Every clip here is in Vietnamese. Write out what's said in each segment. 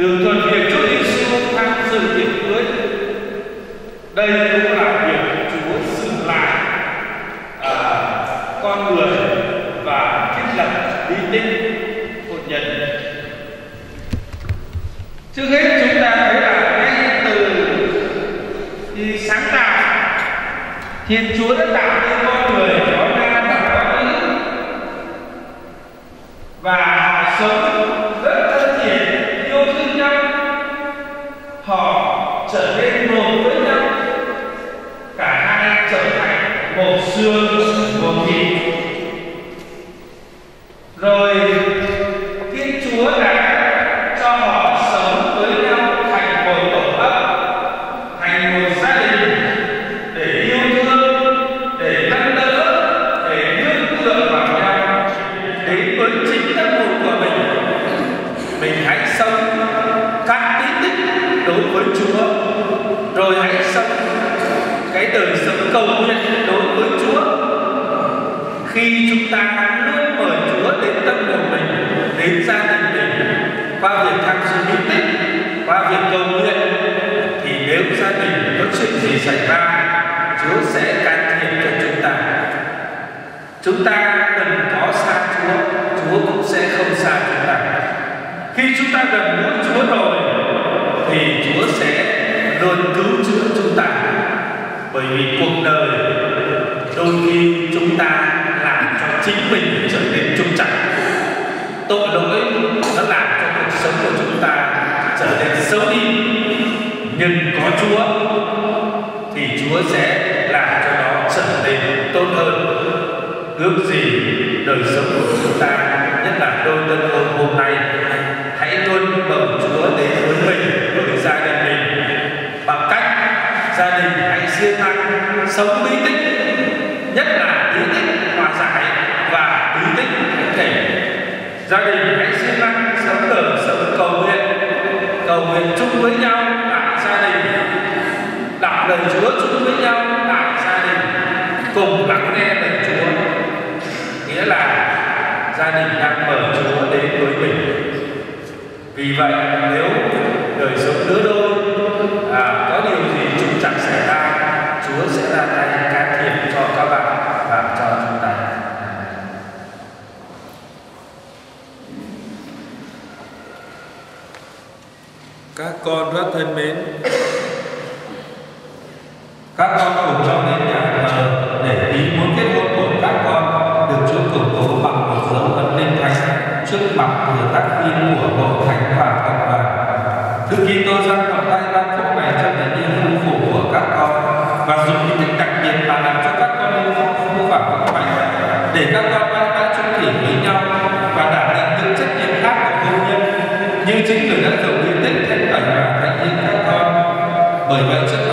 tường thuật việc Chúa Giêsu tham dự tiệc cưới. Đây cũng là việc Chúa dừng lại à, con người và thiết lập lý tích hôn nhân. Trước hết chúng ta thấy là ngay từ khi sáng tạo Thiên Chúa đã tạo nên con người có thành một xảy ra Chúa sẽ can thiệp cho chúng ta. Chúng ta cần có xa Chúa Chúa cũng sẽ không xa chúng ta. Khi chúng ta gần gũi Chúa rồi thì Chúa sẽ luôn cứu chữa chúng ta. Bởi vì cuộc đời đôi khi chúng ta làm cho chính mình trở nên trung trọng, tội lỗi nó làm cho cuộc sống của chúng ta trở nên xấu đi. Nhưng có Chúa Chúa sẽ làm cho nó trở nên tốt hơn. Ước gì đời sống của chúng ta, nhất là đôi tân hôn hôm nay, hãy luôn mời Chúa đến với mình, với gia đình mình. Bằng cách gia đình hãy siêng năng sống bí tích, nhất là bí tích hòa giải và bí tích thánh thể. Gia đình hãy siêng năng sống đời sống cầu nguyện cầu nguyện chung với nhau tại gia đình đọc lời Chúa chung với nhau tại gia đình cùng lắng nghe lời Chúa. Nghĩa là gia đình đang mở Chúa đến với mình. Vì vậy nếu đời sống lứa đôi à, có điều gì trục trặc xảy ra Chúa sẽ ra tay can thiệp cho các bạn và cho chúng ta. Các con rất thân mến, như chính người đã cầu uy tích thanh tẩy và thánh hiến các con. Bởi vậy, trước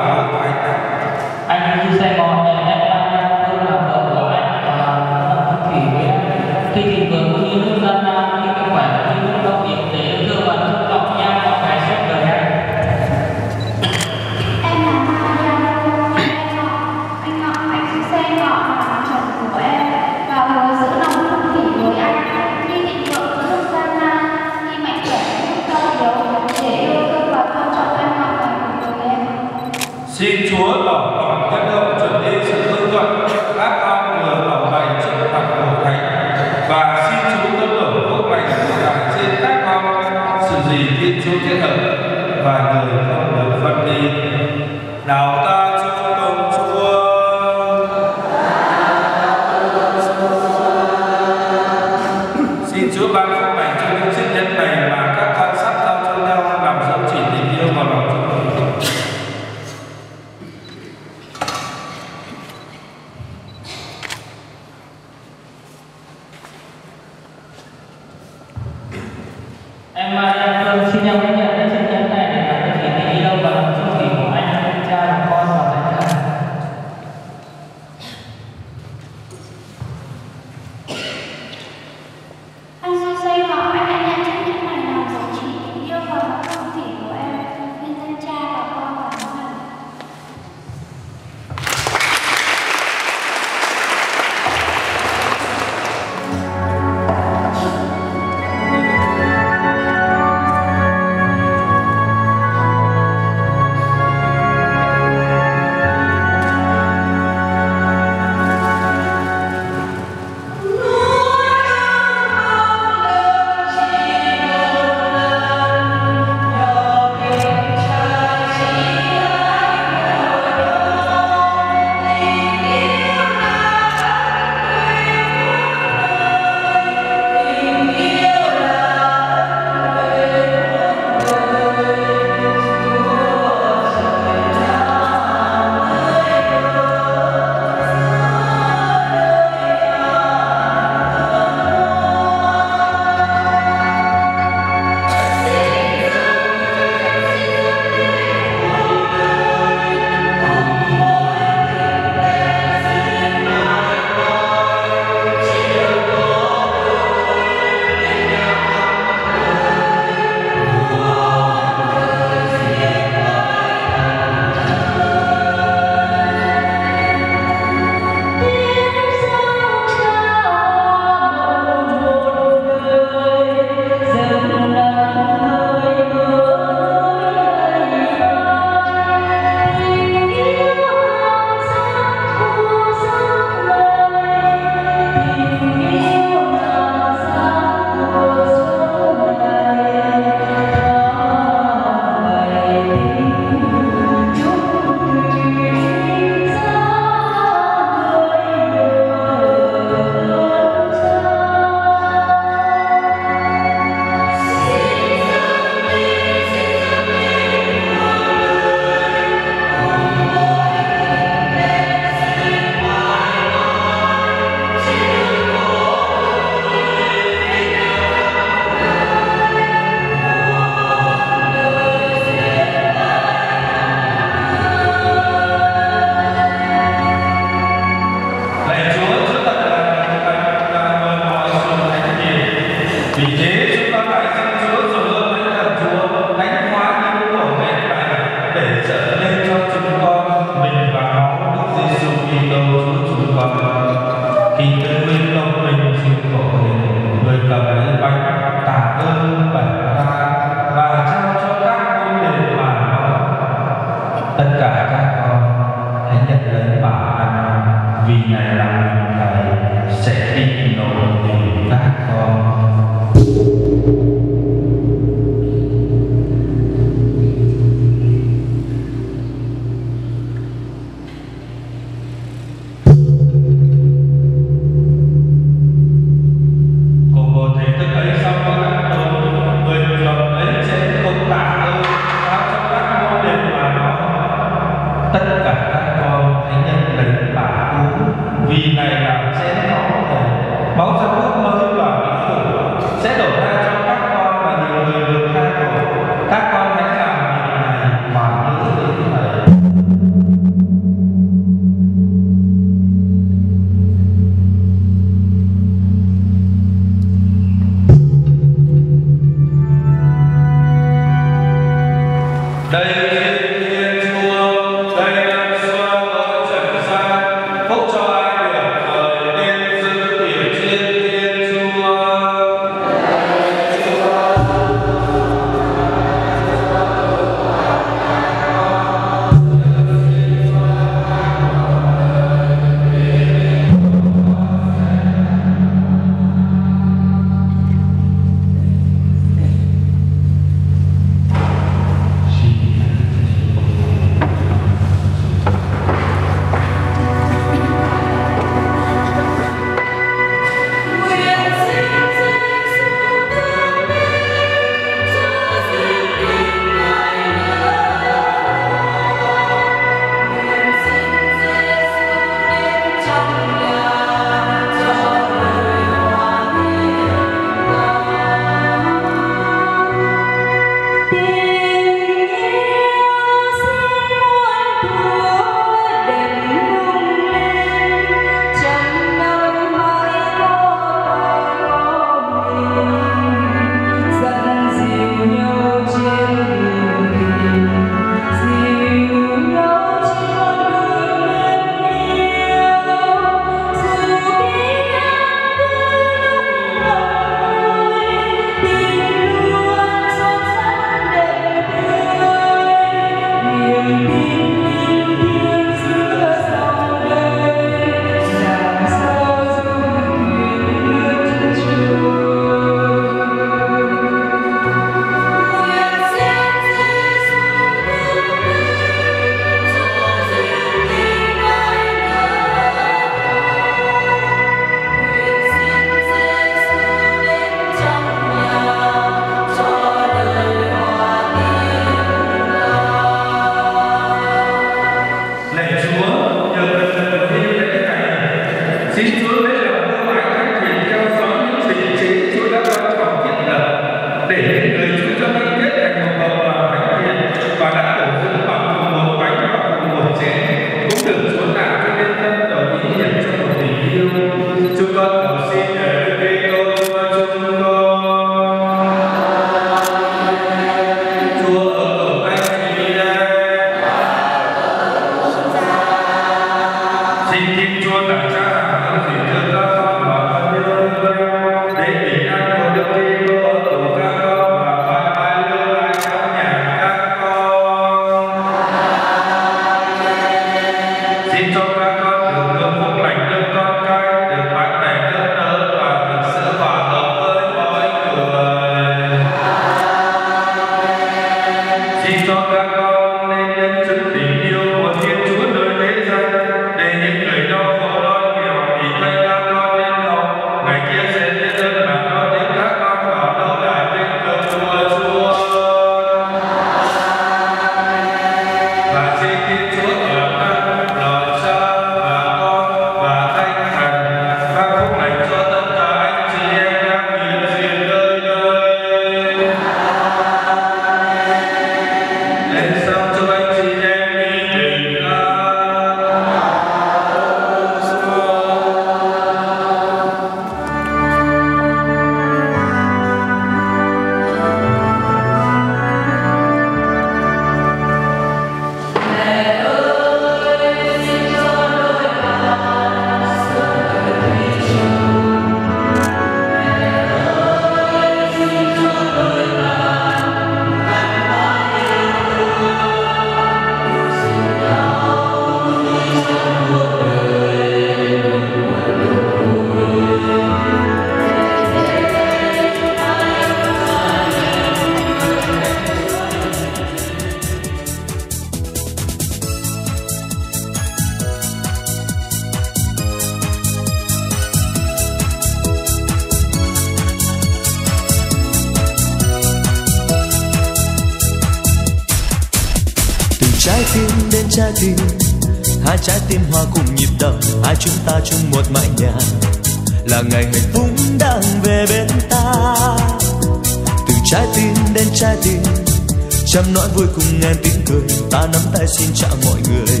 vui tiếng cười, ta nắm tay xin chào mọi người.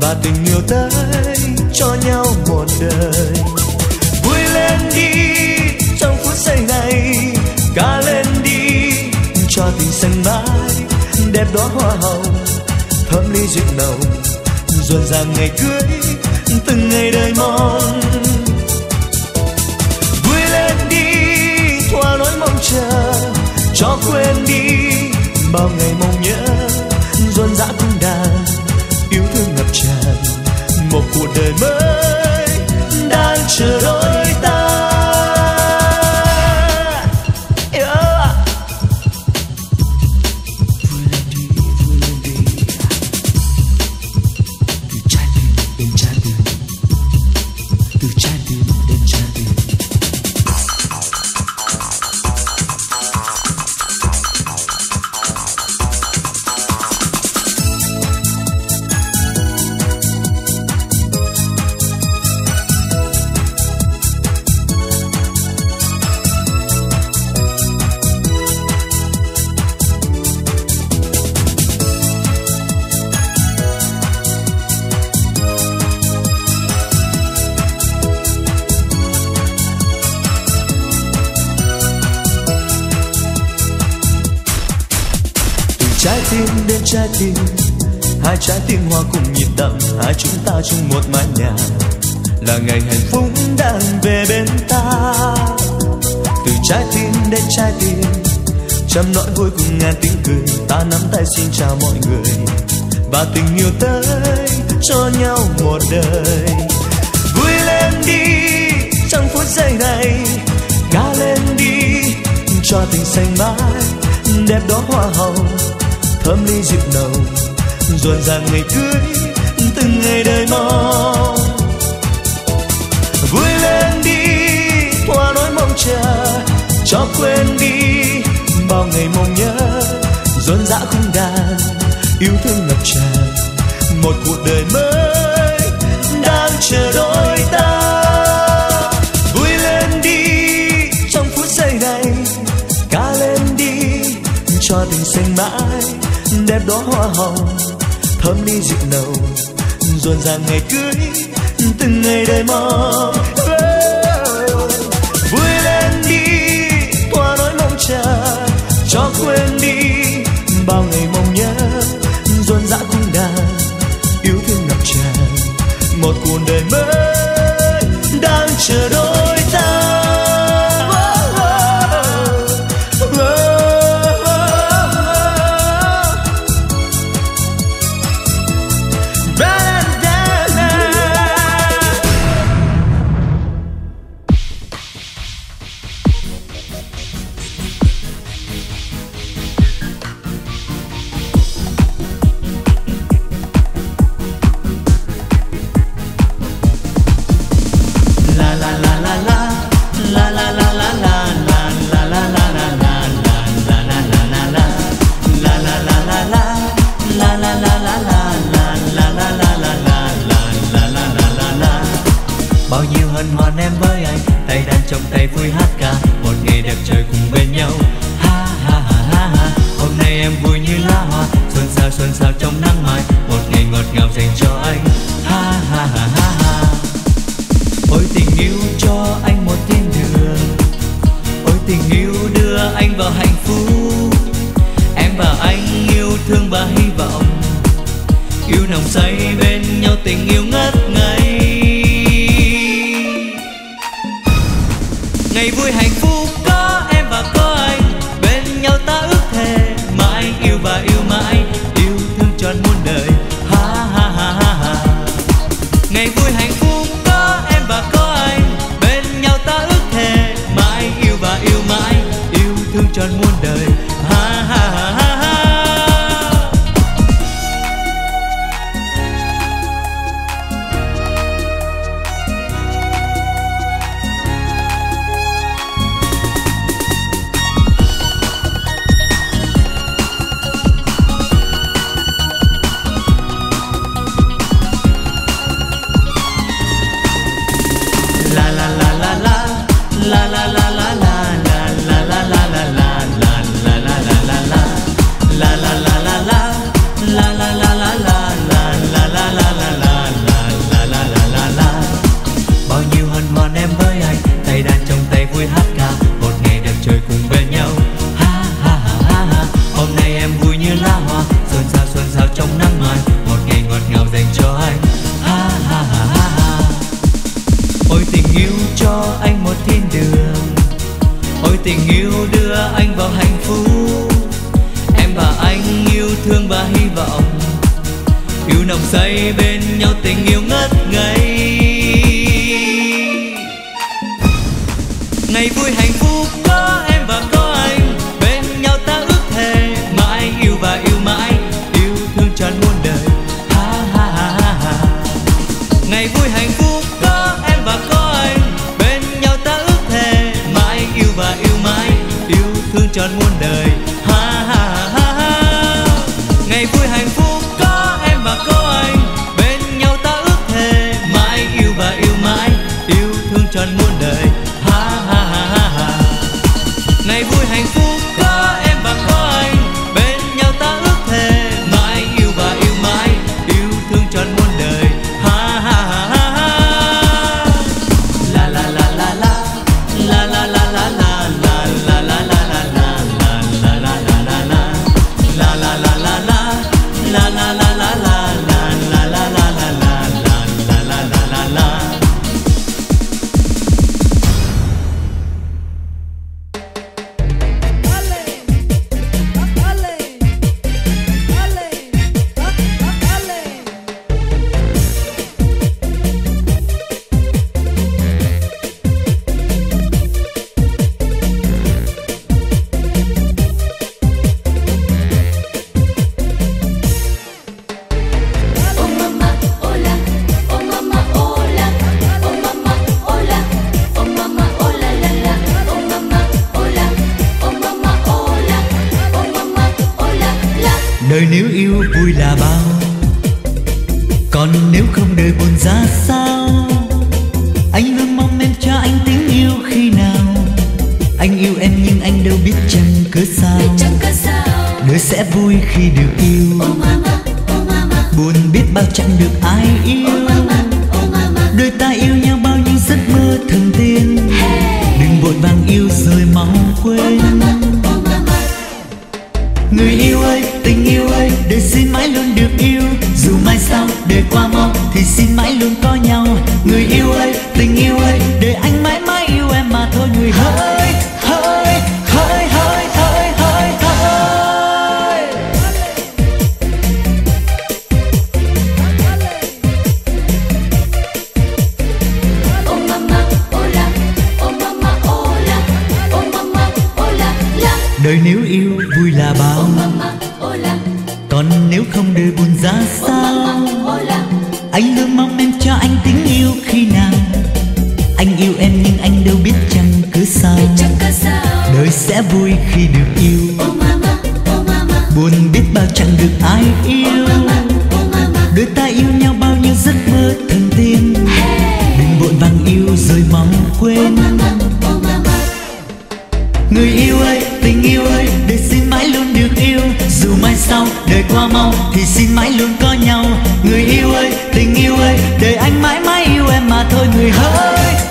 Và tình yêu tới cho nhau một đời. Vui lên đi trong phút giây này, ca lên đi cho tình xanh mãi, đẹp đóa hoa hồng, thơm ly rượu nồng rộn ràng ngày cưới từng ngày đời mong. Vui lên đi, thoa nỗi mong chờ, cho quên đi bao ngày mong nhớ rộn rã cũng đàn yêu thương ngập tràn. Một cuộc đời mới đang chờ đợi. Trái tim. Hai trái tim hoa cùng nhịp đập hai chúng ta chung một mái nhà. Là ngày hạnh phúc đang về bên ta. Từ trái tim đến trái tim, trăm nỗi vui cùng ngàn tiếng cười. Ta nắm tay xin chào mọi người, và tình yêu tới cho nhau một đời. Vui lên đi trong phút giây này ca lên đi cho tình xanh mãi, đẹp đó hoa hồng thơm ly dịu nồng rộn ràng ngày cưới từng ngày đời mong vui lên đi, thoa nỗi mong chờ, cho quên đi bao ngày mong nhớ. Rộn rã không đàn yêu thương ngập tràn, một cuộc đời mới đang chờ đôi ta. Vui lên đi, trong phút giây này, ca lên đi, cho tình xanh mãi đẹp đó hoa hồng, thơm ly rượu nồng. Rộn ràng ngày cưới, từng ngày đời mong. Vui lên đi qua nỗi mong chờ. Cho quên đi, bao ngày mong nhớ. Rộn rã cung đàn yêu thương ngập tràn. Một cuộc đời mới đang chờ đợi thương và hy vọng. Yêu nồng say bên nhau tình yêu ngất ngây. Ngày vui hạnh Bamako. mai sau, đời qua mau thì xin mãi luôn có nhau. Người yêu ơi, tình yêu ơi, đời anh mãi mãi yêu em mà thôi người hỡi.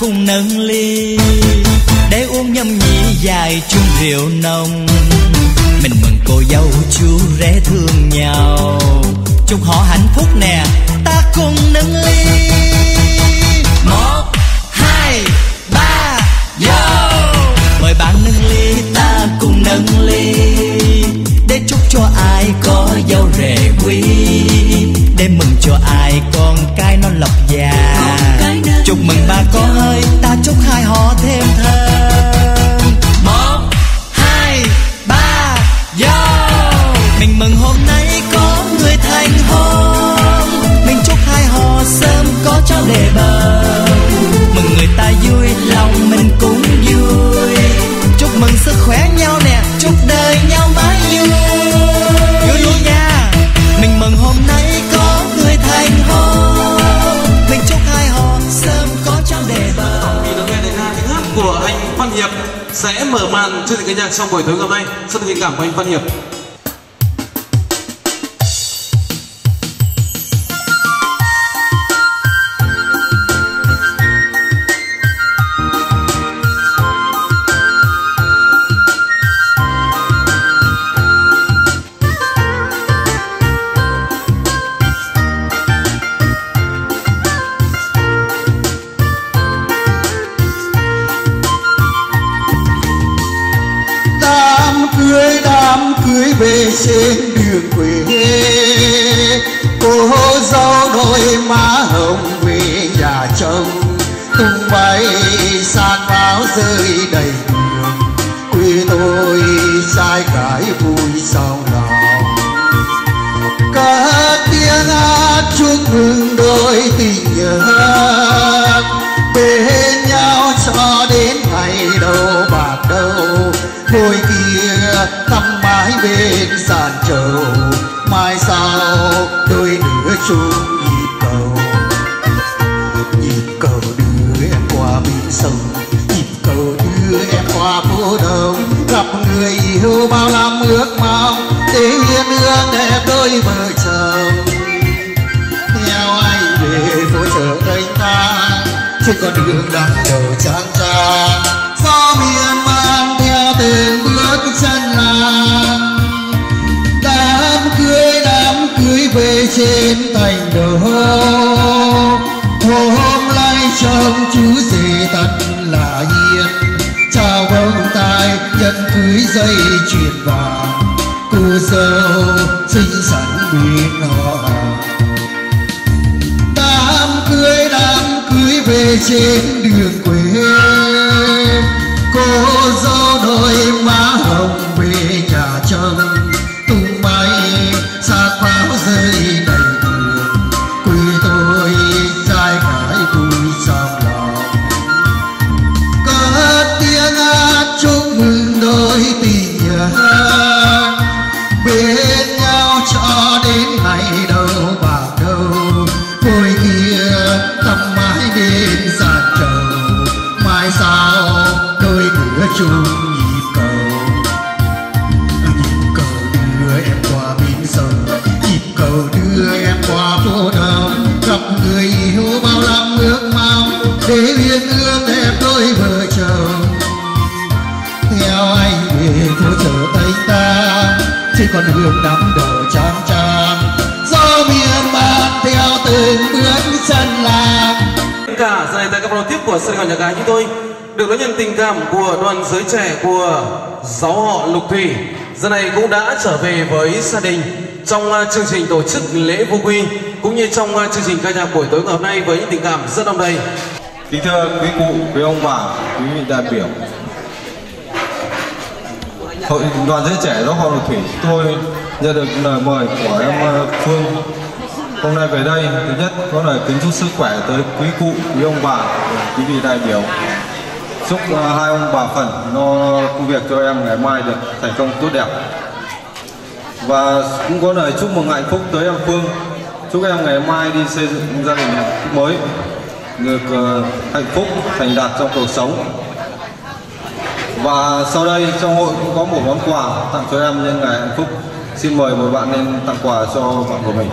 cùng nâng ly. Để uống nhâm nhi dài chung rượu nồng. Mình mừng cô dâu chú rể thương nhau. Chúc họ hạnh phúc nè, ta cùng nâng ly. Một, hai, ba yo mời bạn nâng ly, ta cùng nâng ly. Để chúc cho ai có dâu rể quý. Để mừng cho ai con cái nó lộc già chúc mừng ba có hơi, ta chúc hai họ thêm thân một, hai, ba, yo. Mình mừng hôm nay có người thành hôn. Mình chúc hai họ sớm có cháu để bờ. Sẽ mở màn chương trình ca nhạc trong buổi tối ngày hôm nay. Rất tình cảm của anh Văn Hiệp. Con đường đằng đầu trắng. Cưới của đoàn giới trẻ của giáo họ Lục Thủy. Giờ này cũng đã trở về với gia đình trong à, chương trình tổ chức lễ vô quy cũng như trong à, chương trình ca nhạc buổi tối ngày hôm nay với những tình cảm rất đông đầy. Kính thưa quý cụ, quý ông bà, quý vị đại biểu Hội đoàn giới trẻ giáo họ Lục Thủy tôi nhận được lời mời của em à, Phương Hôm nay về đây, thứ nhất có lời kính chúc sức khỏe tới quý cụ, quý ông bà, quý vị đại biểu Chúc uh, hai ông bà phần lo công việc cho em ngày mai được thành công tốt đẹp. Và cũng có lời chúc mừng hạnh phúc tới em Phương. Chúc em ngày mai đi xây dựng gia đình mới được uh, hạnh phúc thành đạt trong cuộc sống. Và sau đây trong hội cũng có một món quà tặng cho em nhân ngày hạnh phúc. Xin mời một bạn lên tặng quà cho bạn của mình.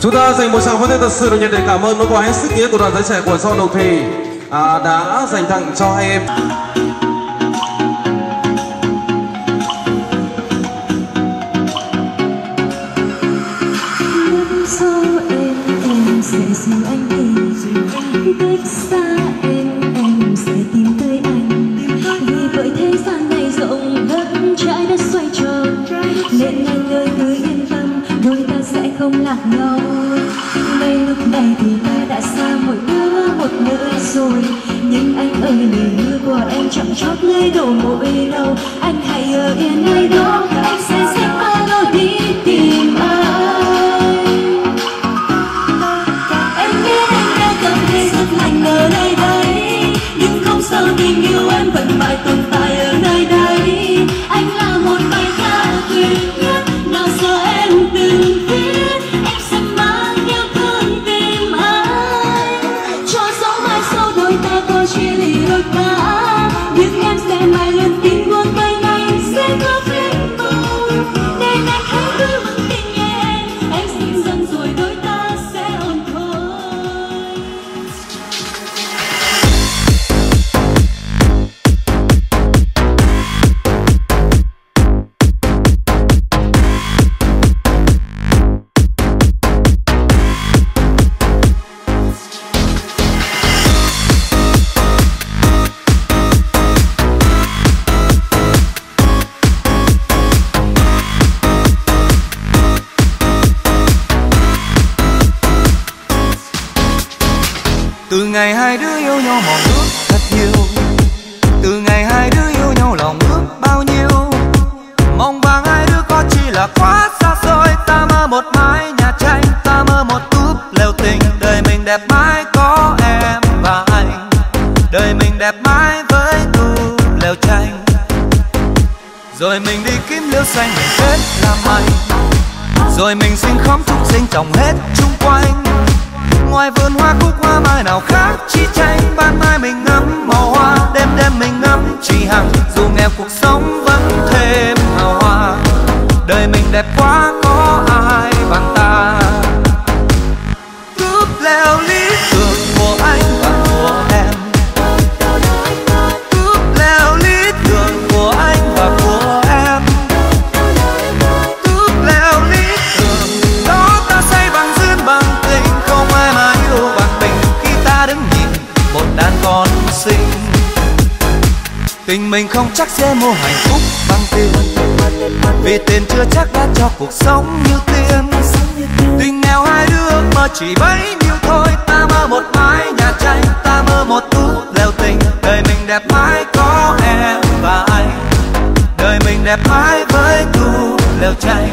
Chúng ta dành một tràng pháo tay thật sự để nhiệt liệt cảm ơn món quà hết sức nghĩa của đoàn giới trẻ của sau họ Thì. Thủy à, đã dành tặng cho em. Lúc sau em em sẽ dìu anh đi cách xa em em sẽ tìm tới anh vì bởi thế gian này rộng hơn trái đất xoay tròn nên anh ơi cứ yên tâm đôi ta sẽ không lạc nhau đây lúc này thì ta đã xa mỗi một nơi rồi. Nhưng anh ơi lời hứa của em chẳng chót nơi đầu mỗi đâu. Anh hãy ở yên nơi đó, anh sẽ xách ba lô đi tìm anh em biết anh đã cảm thấy rất lạnh ở nơi đây. Nhưng không sao tình yêu em vẫn mãi tồn tại ở nơi đây. Anh là một bài ca tuyệt rồi mình sinh khóm trúc sinh trồng hết chung quanh. Ngoài vườn hoa cúc hoa mai nào khác, chi tranh ban mai mình ngắm màu hoa. Đêm đêm mình ngắm chi hằng, dù nghèo cuộc sống vẫn thêm hào hoa. Đời mình đẹp quá chắc sẽ mua hạnh phúc bằng tiền. Vì tiền chưa chắc đã cho cuộc sống như tiền. Tình nghèo hai đứa mà chỉ bấy nhiêu thôi, ta mơ một mái nhà tranh, ta mơ một tú lều tình. Đời mình đẹp mãi có em và anh. Đời mình đẹp mãi với tú lều tranh.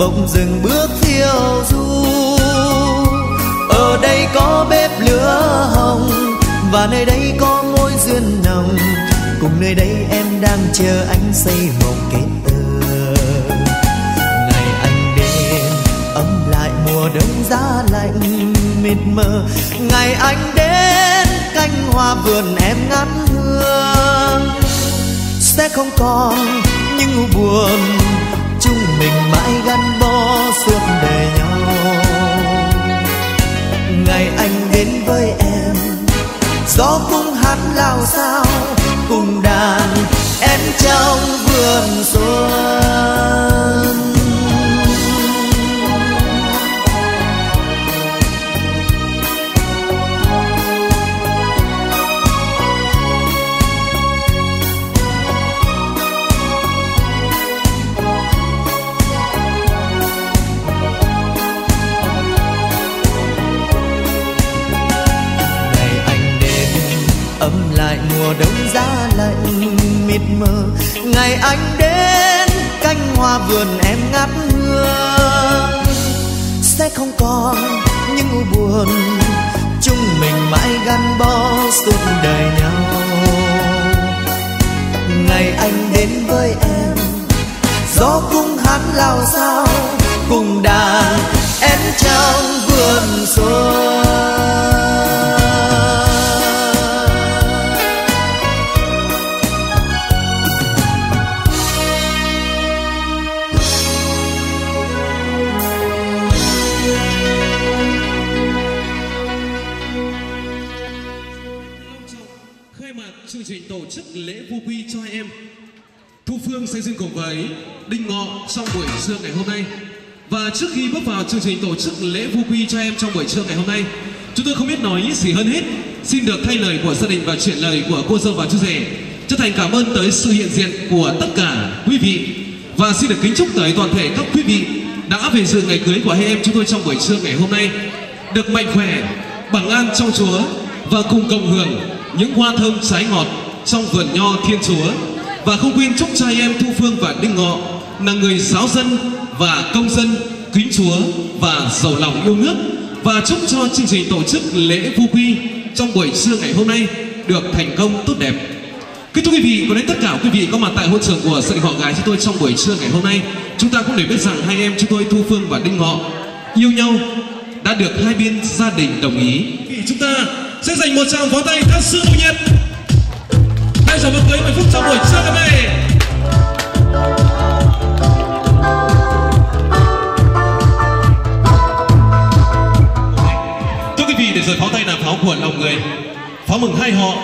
bỗng dừng bước thiêu du ở đây có bếp lửa hồng, và nơi đây có môi duyên nồng. Cùng nơi đây em đang chờ anh xây một kết tơ ngày anh đến ấm lại mùa đông giá lạnh, mịt mờ. Ngày anh đến canh hoa vườn em ngắt hương. Sẽ không còn những u buồn mình mãi gắn bó suốt đời nhau. Ngày anh đến với em, gió cũng hát lao sao, cùng đàn em trong vườn xuân. mùa đông giá lạnh mịt mờ. Ngày anh đến canh hoa vườn em ngát hương sẽ không còn những u buồn, chúng mình mãi gắn bó suốt đời nhau. Ngày anh đến với em, gió cũng hát lao sao, cùng đàn én trong vườn xuân. Lễ vu quy cho em. Thu phương sẽ duyên cùng với đinh ngọ trong buổi trưa ngày hôm nay. Và trước khi bước vào chương trình tổ chức lễ vu quy cho em trong buổi trưa ngày hôm nay, chúng tôi không biết nói gì hơn hết. Xin được thay lời của gia đình và chuyển lời của cô dâu và chú rể. Chân thành cảm ơn tới sự hiện diện của tất cả quý vị. Và xin được kính chúc tới toàn thể các quý vị đã về dự ngày cưới của hai em chúng tôi trong buổi trưa ngày hôm nay. Được mạnh khỏe, bằng an trong Chúa và cùng cộng hưởng những hoa thơm trái ngọt trong vườn nho Thiên Chúa và không quên chúc trai hai em Thu Phương và Đinh Ngọ là người giáo dân và công dân kính Chúa và giàu lòng yêu nước và chúc cho chương trình tổ chức lễ vu quy trong buổi trưa ngày hôm nay được thành công tốt đẹp. Kính thưa quý vị, có đến tất cả quý vị có mặt tại hội trường của sự họ gái chúng tôi trong buổi trưa ngày hôm nay, chúng ta cũng để biết rằng hai em chúng tôi Thu Phương và Đinh Ngọ yêu nhau đã được hai bên gia đình đồng ý. Thì chúng ta sẽ dành một tràng pháo tay thật sự nhiệt. Bây giờ mới cưới 10 phút trong buổi trưa ngày hôm. Thưa quý vị, để rồi pháo tay là pháo của lòng người, pháo mừng hai họ,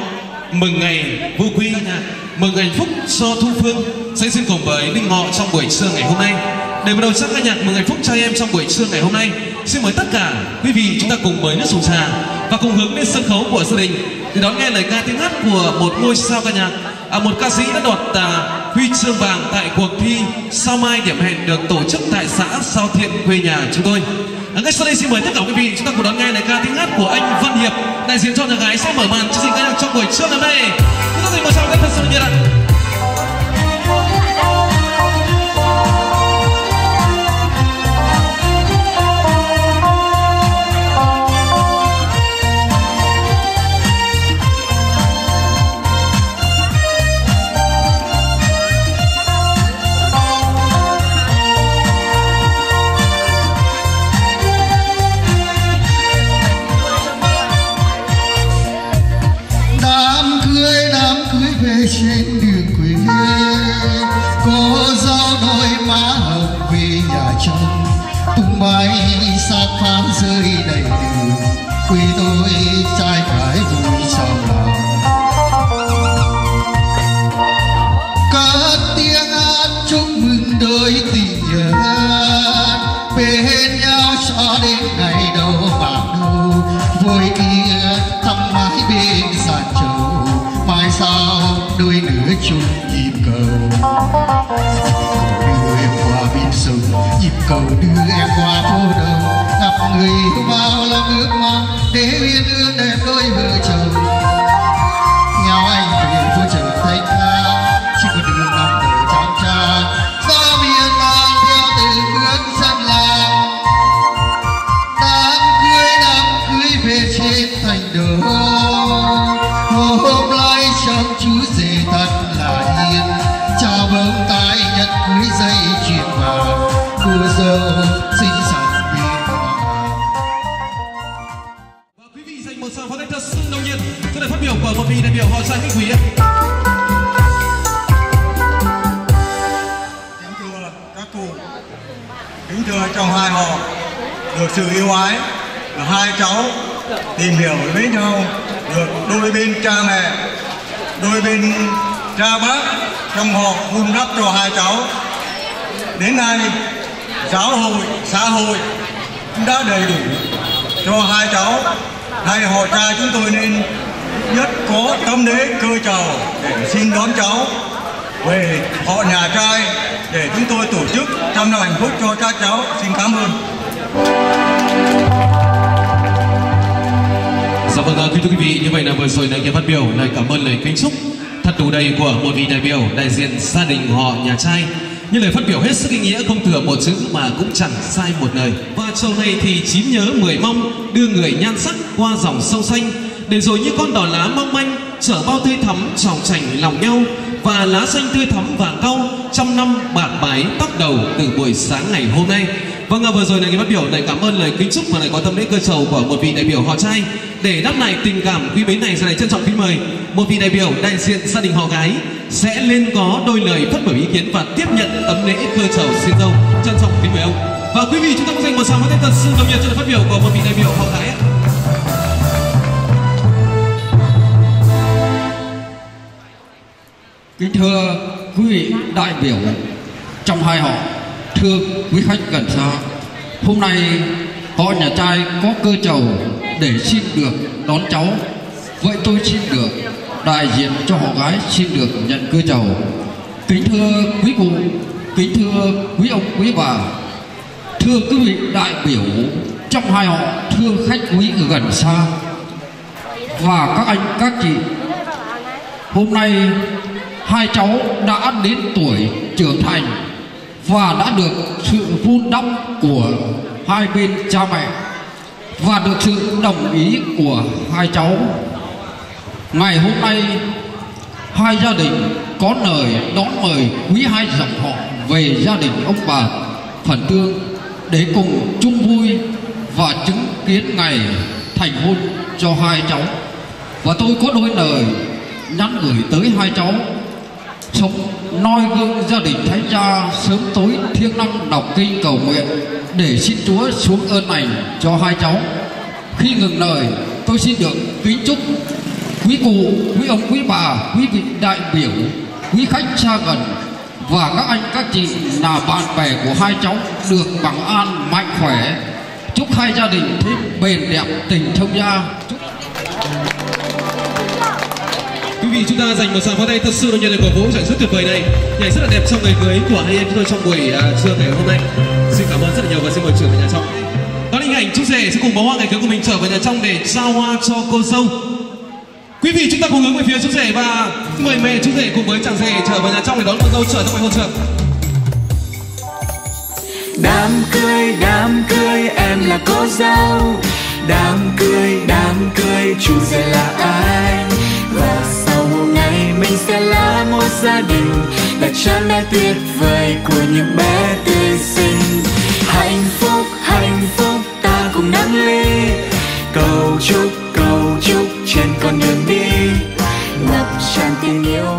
mừng ngày vu quy, mừng hạnh phúc cho Thu Phương sẽ xin cùng với linh Ngọ trong buổi trưa ngày hôm nay. Để bắt đầu sang ca nhạc mừng hạnh phúc cho em trong buổi trưa ngày hôm nay, xin mời tất cả quý vị chúng ta cùng với nước sùng trà và cùng hướng lên sân khấu của gia đình để đón nghe lời ca tiếng hát của một ngôi sao ca nhạc, à, một ca sĩ đã đoạt à, huy chương vàng tại cuộc thi Sao Mai điểm hẹn được tổ chức tại xã Sao Thiện quê nhà chúng tôi. À, ngay sau đây xin mời tất cả quý vị chúng ta cùng đón nghe lời ca tiếng hát của anh Văn Hiệp đại diện cho nhà gái sẽ mở màn chương trình ca nhạc trong buổi trưa ngày hôm nay. Chúng ta dành một tràng tay thật sự nhiệt ạ. Tìm hiểu với nhau được đôi bên cha mẹ, đôi bên cha bác trong họ vun đắp cho hai cháu. Đến nay, giáo hội, xã hội đã đầy đủ cho hai cháu. Hay họ cha chúng tôi nên nhất có tâm đế, cơ trầu để xin đón cháu về họ nhà trai để chúng tôi tổ chức trăm năm hạnh phúc cho các cháu. Xin cảm ơn. Dạ vâng, à, kính thưa quý vị, như vậy là vừa rồi là kia phát biểu lời cảm ơn lời kính chúc thật đủ đầy của một vị đại biểu đại diện gia đình họ nhà trai. Như lời phát biểu hết sức ý nghĩa không thừa một chữ mà cũng chẳng sai một lời. Và chiều nay thì chín nhớ mười mong đưa người nhan sắc qua dòng sông xanh để rồi như con đỏ lá mong manh chở bao tươi thắm tròng chành lòng nhau và lá xanh tươi thắm vàng cau trăm năm bạt bái tóc đầu từ buổi sáng ngày hôm nay Vâng, à, vừa rồi là cái phát biểu này cảm ơn lời kính chúc và lại có tâm lễ cơ sầu của một vị đại biểu họ trai. Để đáp lại tình cảm quý mến này, sẽ này trân trọng kính mời một vị đại biểu đại diện gia đình họ gái sẽ lên có đôi lời phát biểu ý kiến và tiếp nhận tấm lễ cơ sầu xin dâu. Trân trọng kính mời ông. Và quý vị chúng ta cũng dành một tràng pháo tay thật sự nồng nhiệt cho lời phát biểu của một vị đại biểu họ gái ạ. Kính thưa quý vị đại biểu trong hai họ, thưa quý khách gần xa, hôm nay họ nhà trai có cơ chầu để xin được đón cháu. Vậy tôi xin được đại diện cho họ gái xin được nhận cơ chầu. Kính thưa quý cụ, kính thưa quý ông quý bà, thưa quý vị đại biểu trong hai họ, thưa khách quý ở gần xa và các anh các chị hôm nay hai cháu đã đến tuổi trưởng thành và đã được sự vun đắp của hai bên cha mẹ. Và được sự đồng ý của hai cháu. Ngày hôm nay, hai gia đình có lời đón mời quý hai dòng họ về gia đình ông bà phần tương để cùng chung vui và chứng kiến ngày thành hôn cho hai cháu. Và tôi có đôi lời nhắn gửi tới hai cháu sống noi gương gia đình thánh cha sớm tối thiêng năng đọc kinh cầu nguyện để xin Chúa xuống ơn này cho hai cháu. Khi ngừng lời, tôi xin được kính chúc quý cụ, quý ông, quý bà, quý vị đại biểu, quý khách xa gần và các anh các chị là bạn bè của hai cháu được bằng an mạnh khỏe. Chúc hai gia đình thêm bền đẹp tình thông gia. Chúc vị, chúng ta dành một tràng pháo tay thật sự là nhận được cổ vũ trận rất tuyệt vời này. Nhảy rất là đẹp trong ngày cưới của hai em chúng tôi trong buổi à, trưa ngày hôm nay. Xin cảm ơn rất là nhiều và xin mời trưởng về nhà trong. Đó là hình ảnh chú rể sẽ cùng bó hoa ngày cưới của mình trở về nhà trong để trao hoa cho cô dâu. Quý vị, chúng ta cùng hướng về phía chú rể và mời mẹ chú rể cùng với chàng rể trở về nhà trong để đón cô dâu trở ra ngoài hôn trường. đám cưới đám cưới, em là cô dâu đám cưới đám cưới, chú rể là ai và mình sẽ là một gia đình là cha mẹ tuyệt vời của những bé tươi sinh. hạnh phúc hạnh phúc, ta cùng nắm ly cầu chúc cầu chúc trên con đường đi ngập tràn tình yêu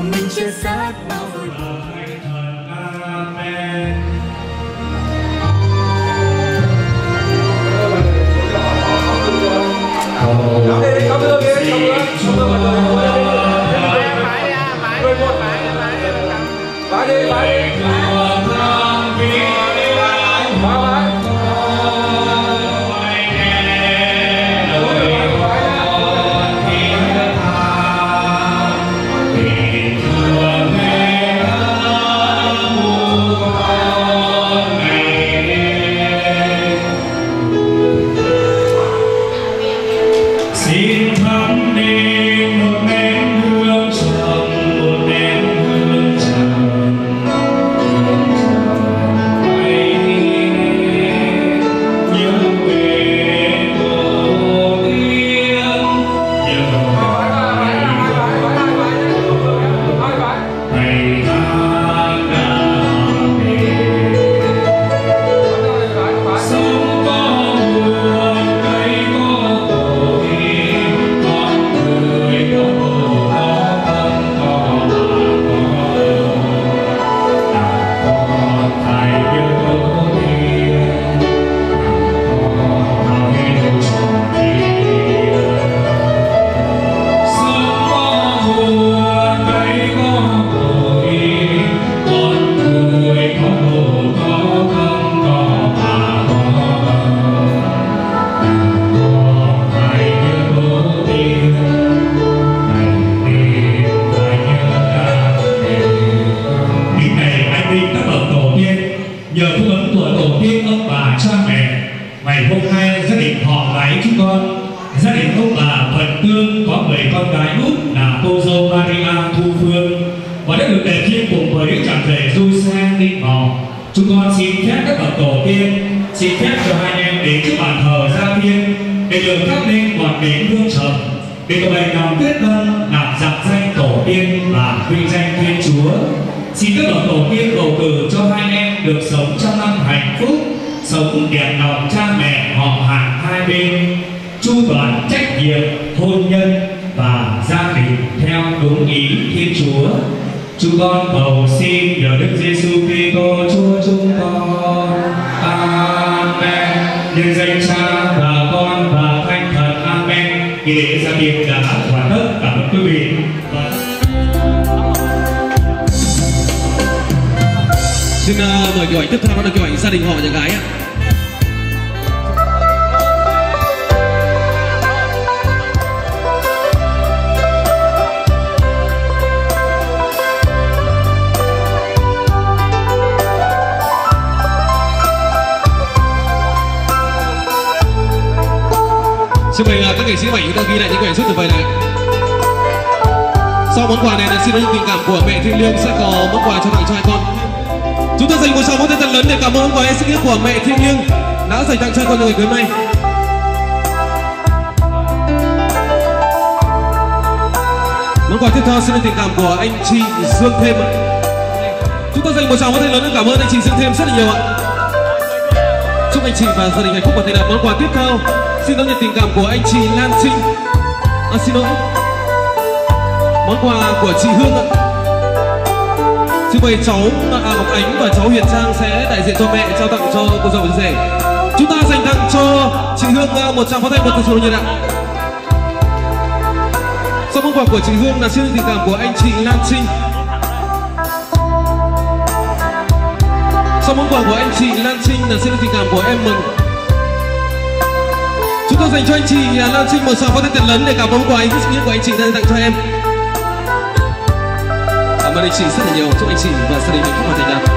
tràng Nhân ạ. Sau món quà của chị Hương là xin tình cảm của anh chị Lan Trinh. Sau món quà của anh chị Lan Trinh là xin tình cảm của em Mừng. Chúng tôi dành cho anh chị à, Lan Trinh một tràng phát tiền lớn để cảm ơn quà anh rất nghĩa của anh chị đã tặng cho em. Cảm ơn anh chị rất là nhiều. Chúc anh chị và gia đình hạnh phúc và thành đạt.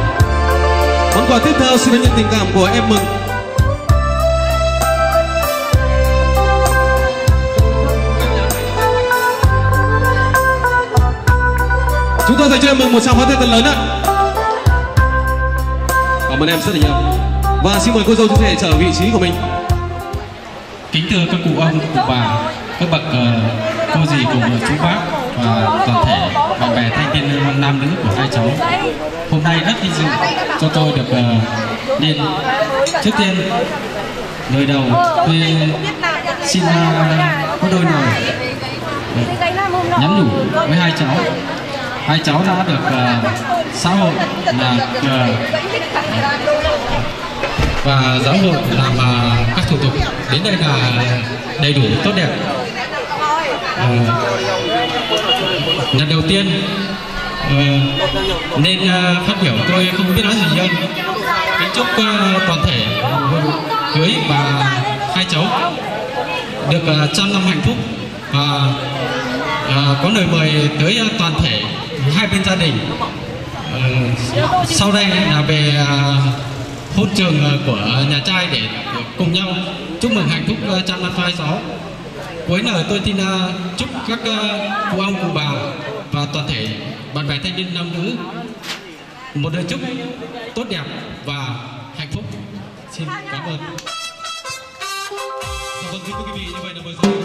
Món quà tiếp theo xin nhận tình cảm của em Mừng. Chúng tôi dành cho em Mừng một tràng pháo tay thật lớn ạ. Cảm ơn em rất là nhiều. Và xin mời cô dâu chú rể trở vị trí của mình. Kính thưa các cụ ông, cụ bà, các bậc ờ, cô dì cùng chú bác và toàn thể bạn bè thanh niên nam nữ của hai cháu. Hôm nay rất vinh dự cho tôi được ờ, lên trước tiên lời đầu tôi xin ờ, có đôi lời ờ, nhắn nhủ với hai cháu hai cháu đã được uh, xã hội là uh, và giáo hội làm uh, ờ, các thủ tục. Đến đây là đầy đủ tốt đẹp. Uh, lần đầu tiên uh, nên uh, phát biểu. Tôi không biết nói gì hơn kính chúc uh, toàn thể cưới và hai cháu được uh, trăm năm hạnh phúc. Và uh, có lời mời tới uh, toàn thể hai bên gia đình. Uh, sau đây là về uh, hôn trường uh, của nhà trai để cùng nhau chúc mừng hạnh phúc uh, trăm năm phai sáu cuối lời tôi xin uh, chúc các uh, cụ ông cụ bà và toàn thể bạn bè thanh niên nam nữ một lời chúc tốt đẹp và hạnh phúc. Xin cảm ơn. Vâng thưa quý vị như vậy là vừa rồi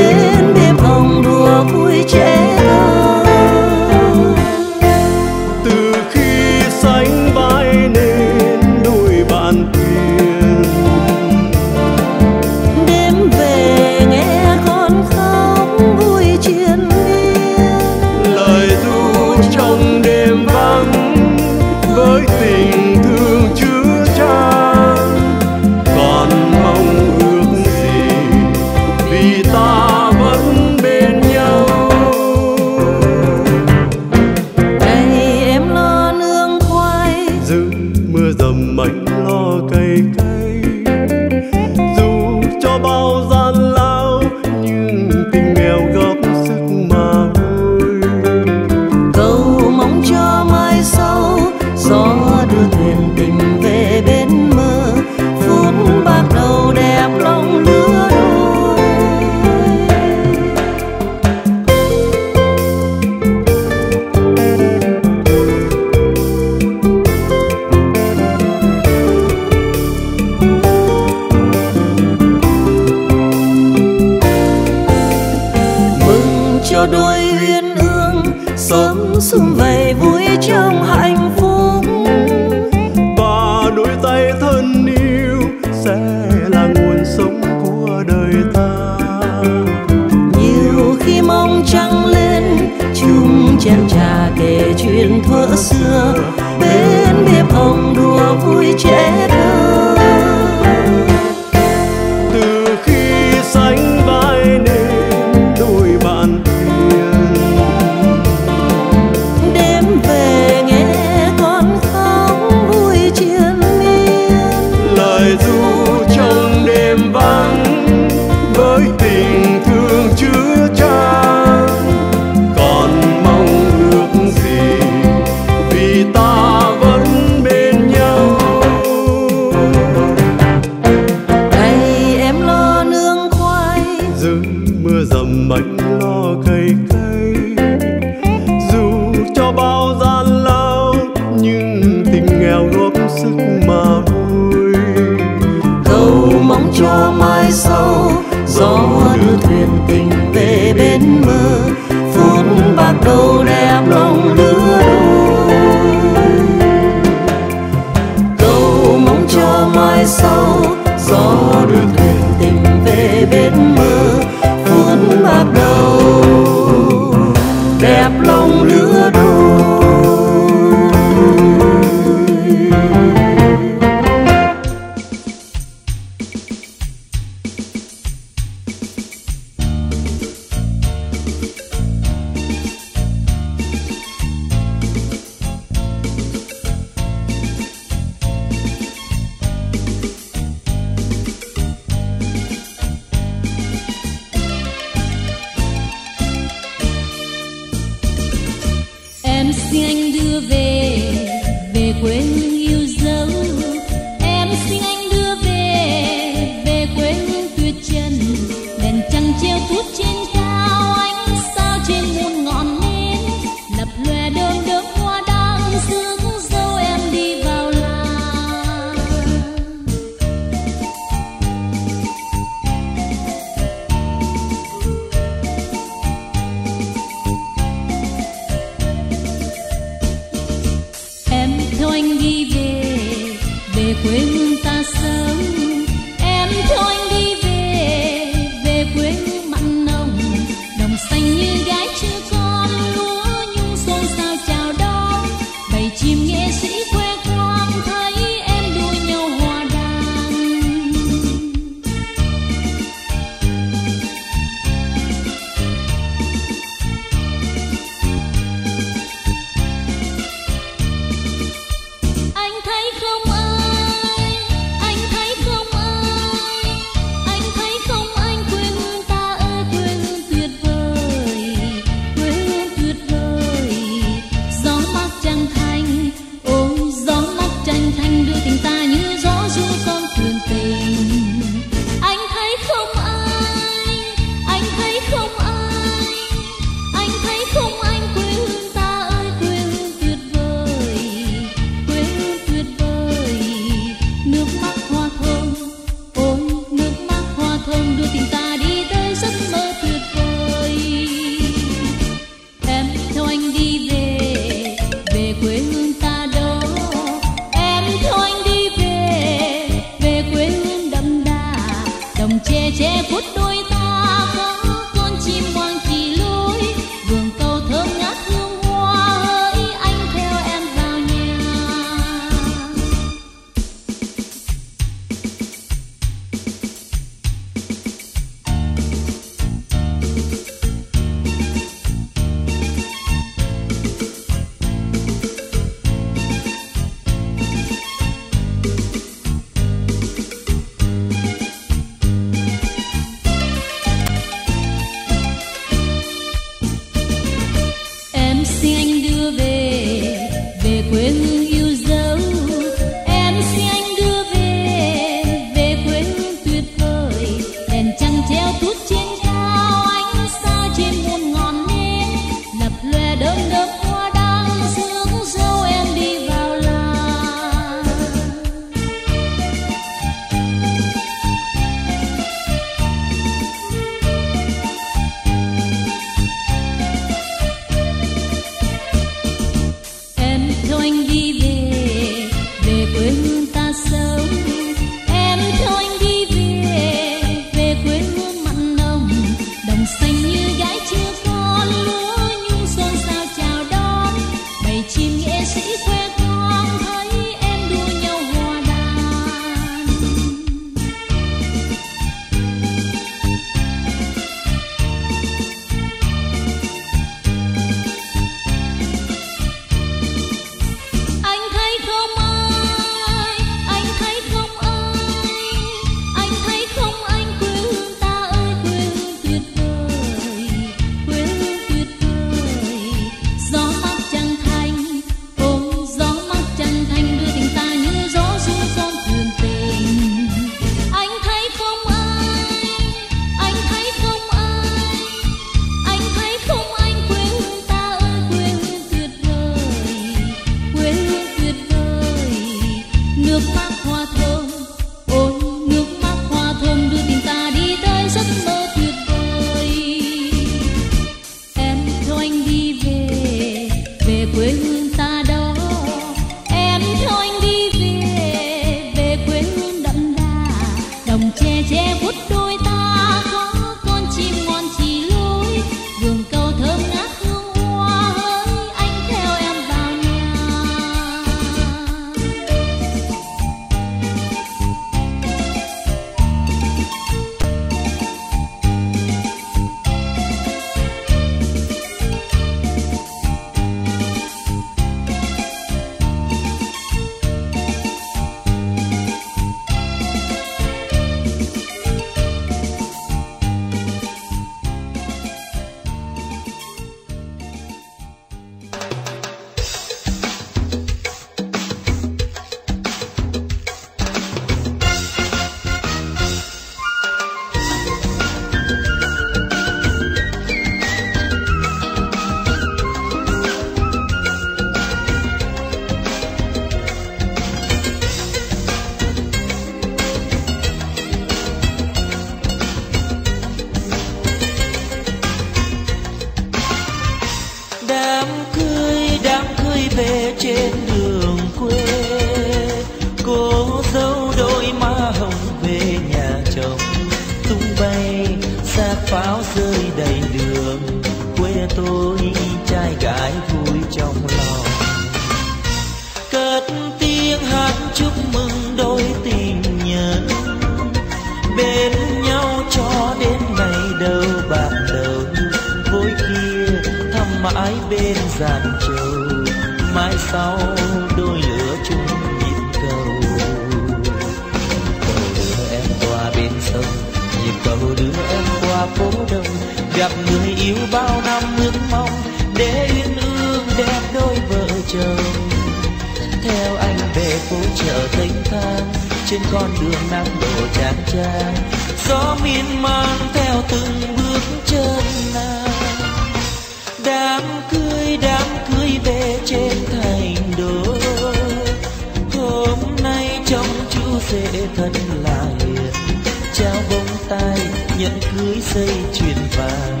chuyện vàng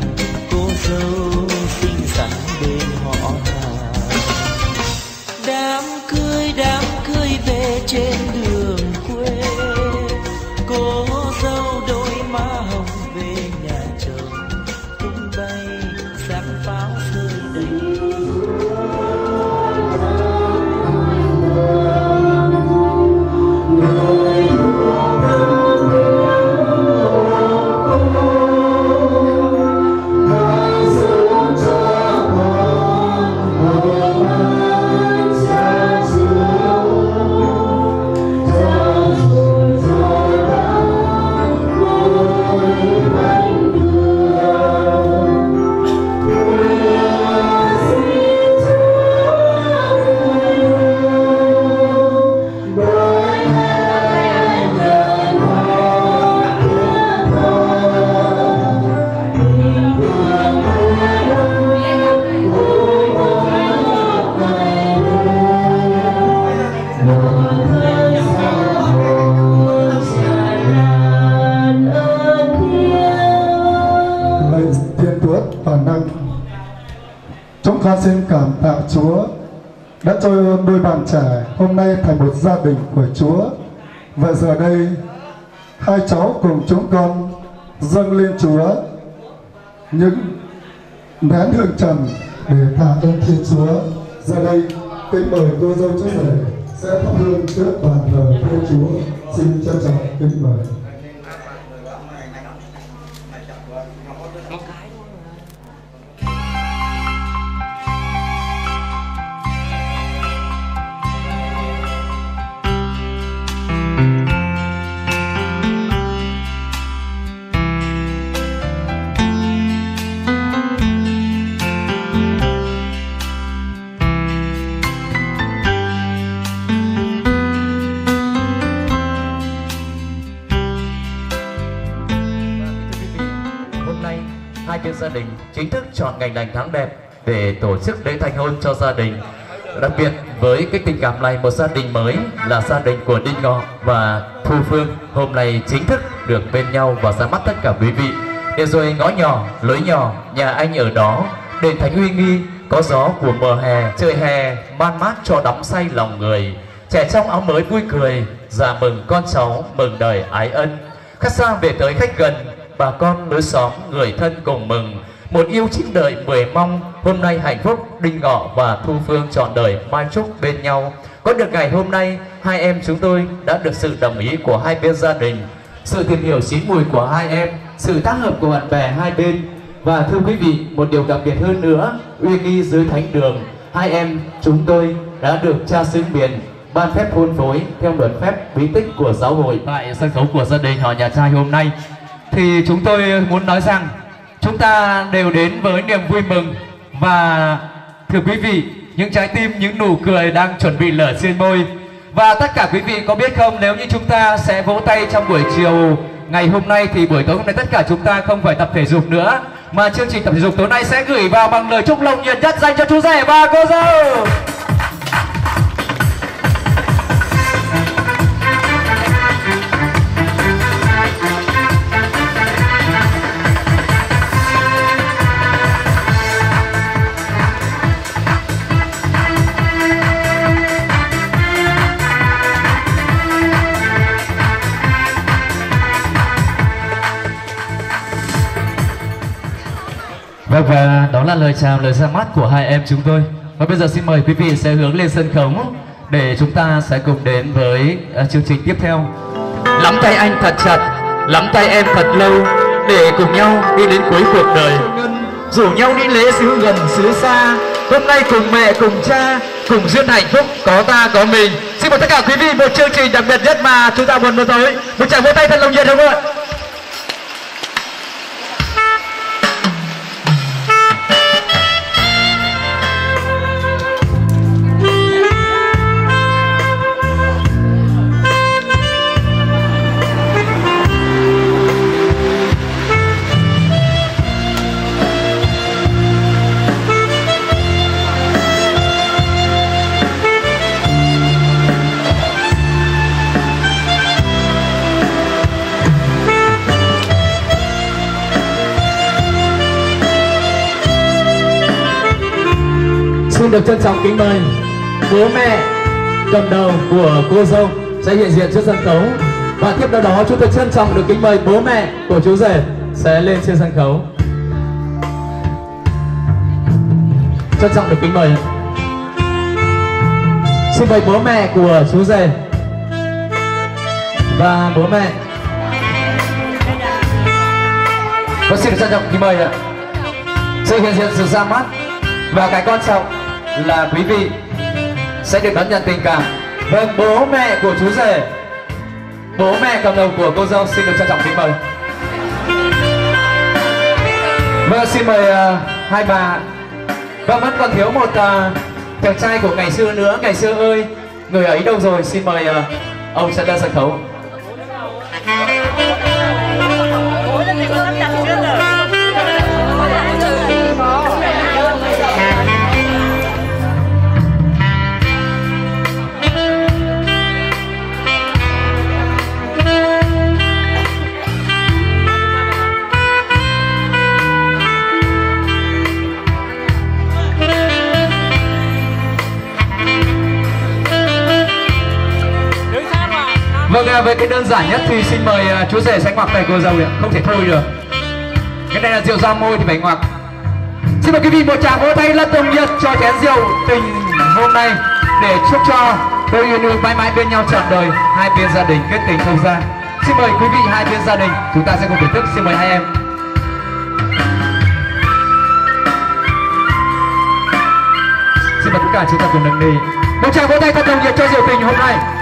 cô dâu. Trẻ hôm nay thành một gia đình của Chúa. Và giờ đây, hai cháu cùng chúng con dâng lên Chúa những nén hương trầm để tạ ơn Thiên Chúa. Giờ đây, kính mời cô dâu chú rể sẽ thắp hương trước bàn thờ Thiên Chúa. Xin trân trọng kính mời. Ngày lành tháng đẹp để tổ chức lễ thành hôn cho gia đình đặc biệt với cái tình cảm này một gia đình mới là gia đình của Đinh Ngọ và Thu Phương hôm nay chính thức được bên nhau và ra mắt tất cả quý vị. Để rồi ngõ nhỏ, lối nhỏ, nhà anh ở đó, đền thánh uy nghi, có gió của mùa hè, trời hè, man mát cho đắm say lòng người. Trẻ trong áo mới vui cười, già mừng con cháu, mừng đời ái ân. Khách xa về tới khách gần, bà con lối xóm, người thân cùng mừng. Một yêu chín đời mười mong, hôm nay hạnh phúc, Đinh Ngọ và Thu Phương trọn đời mai chúc bên nhau. Có được ngày hôm nay, hai em chúng tôi đã được sự đồng ý của hai bên gia đình, sự tìm hiểu chín mùi của hai em, sự tác hợp của bạn bè hai bên. Và thưa quý vị, một điều đặc biệt hơn nữa, uy nghi dưới thánh đường, hai em chúng tôi đã được cha xứ miền ban phép hôn phối theo luật phép bí tích của giáo hội tại sân khấu của gia đình họ nhà trai hôm nay thì chúng tôi muốn nói rằng chúng ta đều đến với niềm vui mừng. Và thưa quý vị, những trái tim, những nụ cười đang chuẩn bị lở trên môi. Và tất cả quý vị có biết không, nếu như chúng ta sẽ vỗ tay trong buổi chiều ngày hôm nay, thì buổi tối hôm nay tất cả chúng ta không phải tập thể dục nữa, mà chương trình tập thể dục tối nay sẽ gửi vào bằng lời chúc lồng nhiệt nhất dành cho chú rể và cô dâu. Vâng và đó là lời chào, lời ra mắt của hai em chúng tôi. Và bây giờ xin mời quý vị sẽ hướng lên sân khấu để chúng ta sẽ cùng đến với uh, chương trình tiếp theo. Lắm tay anh thật chặt, lắm tay em thật lâu để cùng nhau đi đến cuối cuộc đời. Rủ nhau đi lễ xứ gần xứ xa, hôm nay cùng mẹ cùng cha cùng duyên hạnh phúc có ta có mình. Xin mời tất cả quý vị một chương trình đặc biệt nhất mà chúng ta muốn nói tới. Một tràng vỗ tay thật lòng nhiệt không ạ? Được trân trọng kính mời, bố mẹ, cầm đầu của cô dâu sẽ hiện diện trước sân khấu. Và tiếp theo đó, chúng tôi trân trọng được kính mời bố mẹ của chú rể sẽ lên trên sân khấu. Trân trọng được kính mời xin mời bố mẹ của chú rể và bố mẹ. Có xin được trân trọng kính mời ạ. Sự hiện diện sự ra mắt và cái quan trọng là quý vị sẽ được đón nhận tình cảm. Vâng bố mẹ của chú rể. Bố mẹ cầm đầu của cô dâu xin được trân trọng kính mời. Vâng xin mời uh, hai bà. Vâng vẫn còn thiếu một uh, chàng trai của ngày xưa nữa. Ngày xưa ơi người ấy đâu rồi? Xin mời uh, ông sẽ lên sân khấu. Với cái đơn giản nhất thì xin mời à, chú rể sẽ ngoặc tay cô dâu ạ, không thể thôi được. Cái này là rượu ra môi thì phải ngoặc. Xin mời quý vị một tràng vỗ tay rất đồng nhiệt cho chén rượu tình hôm nay để chúc cho đôi yêu ương mãi mãi bên nhau trọn đời, hai bên gia đình kết tình không ra. Xin mời quý vị hai bên gia đình, chúng ta sẽ cùng thưởng thức. Xin mời hai em. Xin mời tất cả chúng ta cùng nâng ly. Một tràng vỗ tay thật đồng nhiệt cho rượu tình hôm nay.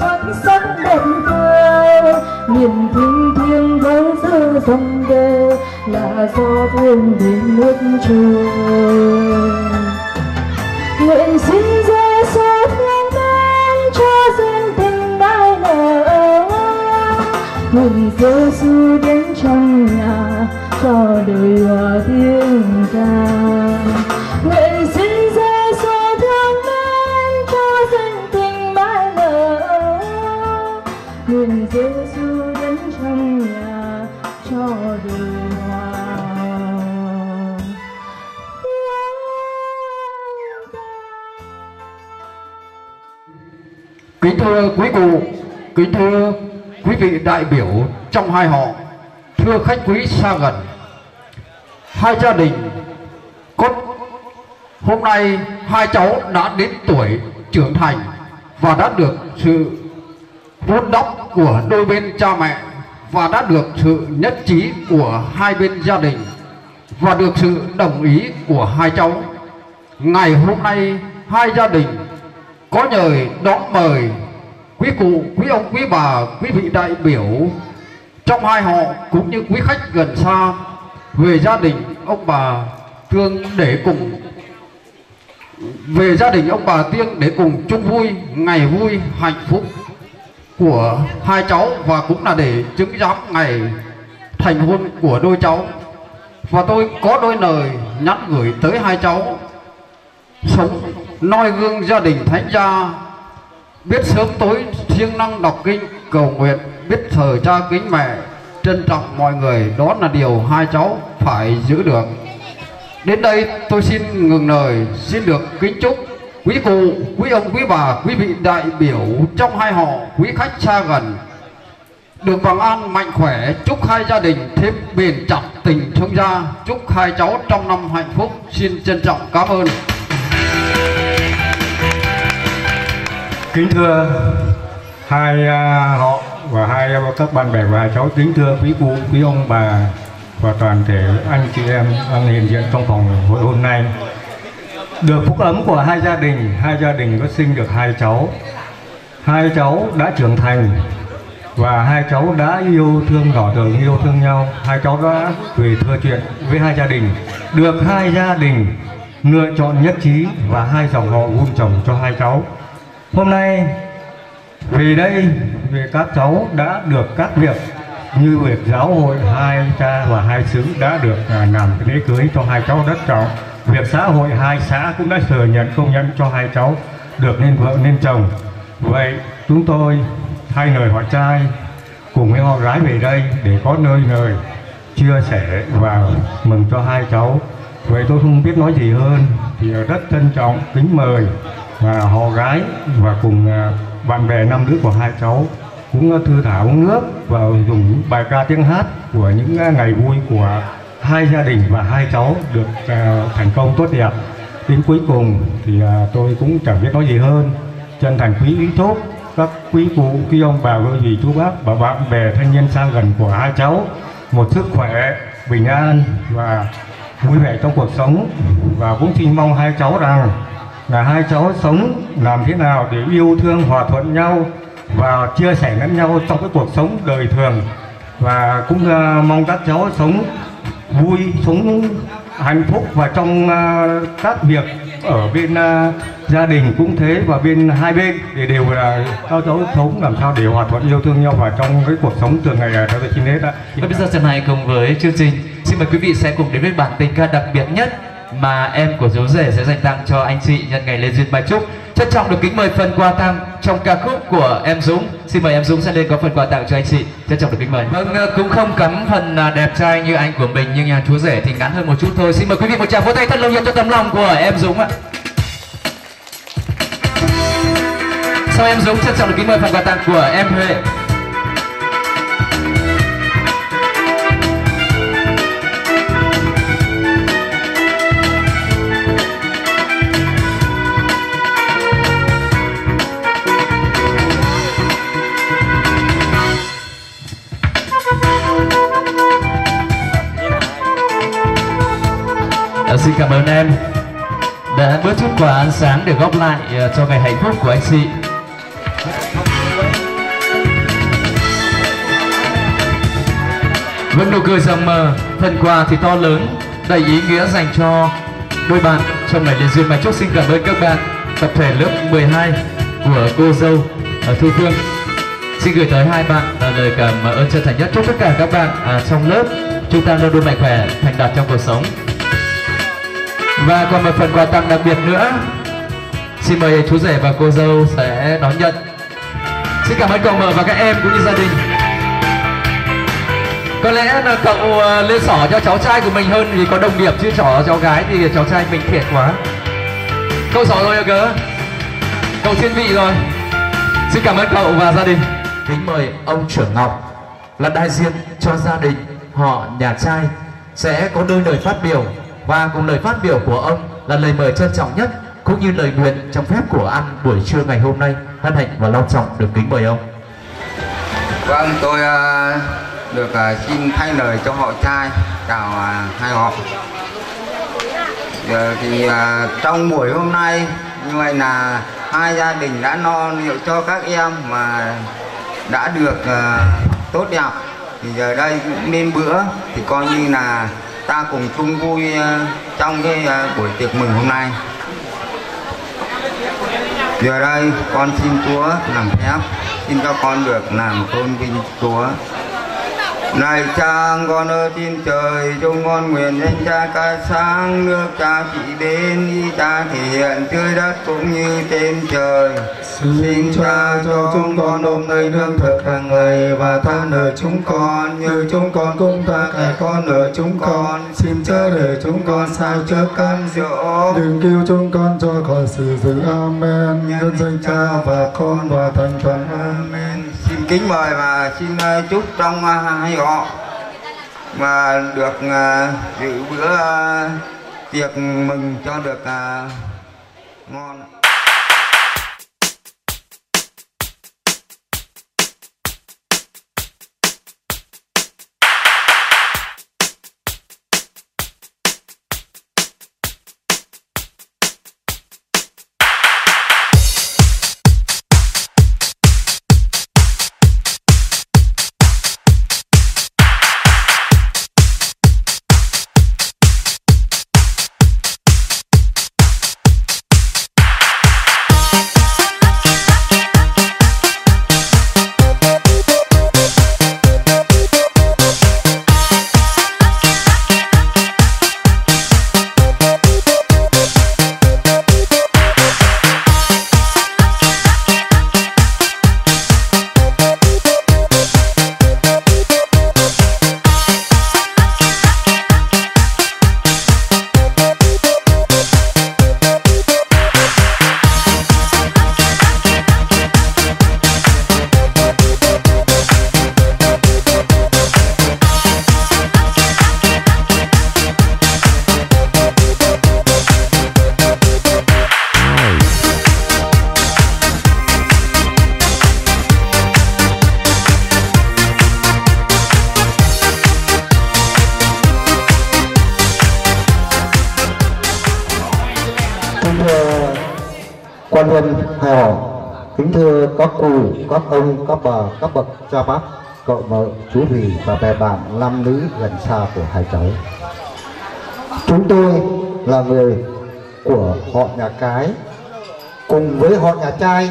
Tình xuân sắc đẹp tươi niềm thiêng thiêng vẫn giữ dòng đời là do thương đến nước trời. Nguyện xin Giêsu thương em cho duyên tình mãi nở. Nguyện Giêsu đến trong nhà, cho đời hòa tiếng ca. Giêsu đến trong nhà cho đời hòa Kính thưa quý cụ, kính thưa quý vị đại biểu trong hai họ, thưa khách quý xa gần. Hai gia đình có hôm nay hai cháu đã đến tuổi trưởng thành và đã được sự vun đắp của đôi bên cha mẹ và đã được sự nhất trí của hai bên gia đình và được sự đồng ý của hai cháu. Ngày hôm nay hai gia đình có nhờ đón mời quý cụ, quý ông, quý bà, quý vị đại biểu. Trong hai họ cũng như quý khách gần xa về gia đình ông bà thương để cùng. Về gia đình ông bà Tiên để cùng chung vui ngày vui hạnh phúc của hai cháu và cũng là để chứng giám ngày thành hôn của đôi cháu. Và tôi có đôi lời nhắn gửi tới hai cháu. Sống noi gương gia đình thánh gia, biết sớm tối siêng năng đọc kinh cầu nguyện, biết thờ cha kính mẹ, trân trọng mọi người, đó là điều hai cháu phải giữ được. Đến đây tôi xin ngừng lời, xin được kính chúc quý cụ quý ông, quý bà, quý vị đại biểu trong hai họ, quý khách xa gần, được bằng an mạnh khỏe, chúc hai gia đình thêm bền chặt tình thương gia. Chúc hai cháu trong năm hạnh phúc. Xin trân trọng cảm ơn. Kính thưa hai à, họ và hai à, các bạn bè và hai cháu, kính thưa quý cụ, quý ông bà và toàn thể anh chị em đang hiện diện trong phòng hội hôm nay được phúc ấm của hai gia đình, hai gia đình có sinh được hai cháu. Hai cháu đã trưởng thành và hai cháu đã yêu thương đỏ tường yêu thương nhau. Hai cháu đã về thưa chuyện với hai gia đình. Được hai gia đình lựa chọn nhất trí và hai dòng họ vun trồng cho hai cháu. Hôm nay về đây về các cháu đã được các việc như việc giáo hội hai cha và hai xứ đã được à, làm lễ cưới cho hai cháu đất trọng việc xã hội hai xã cũng đã thừa nhận công nhận cho hai cháu được nên vợ nên chồng. Vậy chúng tôi thay lời họ trai cùng với họ gái về đây để có nơi lời chia sẻ và mừng cho hai cháu. Vậy tôi không biết nói gì hơn, thì rất trân trọng, kính mời và họ gái và cùng à, bạn bè năm đứa của hai cháu cũng thư thả uống nước và dùng bài ca tiếng hát của những à, ngày vui của hai gia đình và hai cháu được uh, thành công tốt đẹp. Đến cuối cùng thì uh, tôi cũng chẳng biết nói gì hơn. Chân thành quý ý thốt các quý cụ quý ông bà quý dì chú bác và bạn bè thanh niên sang gần của hai cháu một sức khỏe bình an và vui vẻ trong cuộc sống. Và cũng xin mong hai cháu rằng là hai cháu sống làm thế nào để yêu thương hòa thuận nhau và chia sẻ lẫn nhau trong cái cuộc sống đời thường. Và cũng uh, mong các cháu sống vui sống hạnh phúc và trong uh, các việc ở bên uh, gia đình cũng thế và bên hai bên thì đều là các cháu sống làm sao để hòa thuận yêu thương nhau và trong cái cuộc sống thường ngày ở là trên hết ạ. Và bây giờ trận này cùng với chương trình. Xin mời quý vị sẽ cùng đến với bản tình ca đặc biệt nhất mà em của dấu rể sẽ dành tặng cho anh chị nhân ngày lên duyên bài trúc. Trân trọng được kính mời phần quà tặng trong ca khúc của em Dũng xin mời em Dũng sẽ lên có phần quà tặng cho anh chị. Trân trọng được kính mời. Vâng cũng không cấm phần à, đẹp trai như anh của mình nhưng nhà chú rể thì ngắn hơn một chút thôi. Xin mời quý vị một tràng vỗ tay thật lâu nhiệt cho tấm lòng của em Dũng ạ. Sau em Dũng trân trọng được kính mời phần quà tặng của em Huệ xin cảm ơn em đã bớt chút quà ăn sáng để góp lại ờ, cho ngày hạnh phúc của anh chị. Vẫn nụ cười rạng mờ, phần quà thì to lớn, đầy ý nghĩa dành cho đôi bạn trong ngày liên duyên mà chúc xin cảm ơn các bạn tập thể lớp 12 của cô dâu ở Thu Phương. Xin gửi tới hai bạn ờ, lời cảm ơn chân thành nhất chúc tất cả các bạn à, trong lớp chúng ta luôn luôn mạnh khỏe, thành đạt trong cuộc sống. Và còn một phần quà tặng đặc biệt nữa. Xin mời chú rể và cô dâu sẽ đón nhận. Xin cảm ơn cậu mờ và các em cũng như gia đình. Có lẽ là cậu ờ, lên sỏ cho cháu trai của mình hơn Vì có đồng nghiệp chứ trỏ cháu gái thì cháu trai mình thiệt quá. Cậu sỏ rồi cơ. Cớ Cậu thiên vị rồi. Xin cảm ơn cậu và gia đình. Kính mời ông trưởng Ngọc Là đại diện cho gia đình họ, nhà trai Sẽ có đôi lời phát biểu và cùng lời phát biểu của ông là lời mời trân trọng nhất cũng như lời nguyện trong phép của ăn buổi trưa ngày hôm nay. Hân hạnh và long trọng được kính mời ông. Vâng tôi uh, được uh, xin thay lời cho họ trai chào uh, hai họ. Giờ thì trong buổi hôm nay như vậy là hai gia đình đã no liệu cho các em mà đã được tốt đẹp. Thì giờ đây nên bữa thì coi như là ta cùng chung vui à, trong cái à, buổi tiệc mừng hôm nay. Giờ đây, con xin chúa làm phép. Xin cho con được làm tôn vinh chúa này cha con ở trên trời chúng con nguyện danh cha ca sáng nước cha chỉ đến ý cha thể hiện dưới đất cũng như trên trời. Xin cha cho chúng con hôm nay lương thực hàng ngày và tha nợ chúng con như chúng con cũng tha kẻ con nợ chúng con. Xin chớ để chúng con sao chớ cam dỗ. Đừng kêu chúng con cho khỏi sự dữ amen. Nhân danh cha và con và thành thần. Amen kính mời và xin ờ, chúc trong ờ, hai họ mà được ờ, dự bữa tiệc mừng cho được ngon cho cha bác, cậu vợ chú Vì và bè bạn nam nữ gần xa của hai cháu. Chúng tôi là người của họ nhà cái. Cùng với họ nhà trai,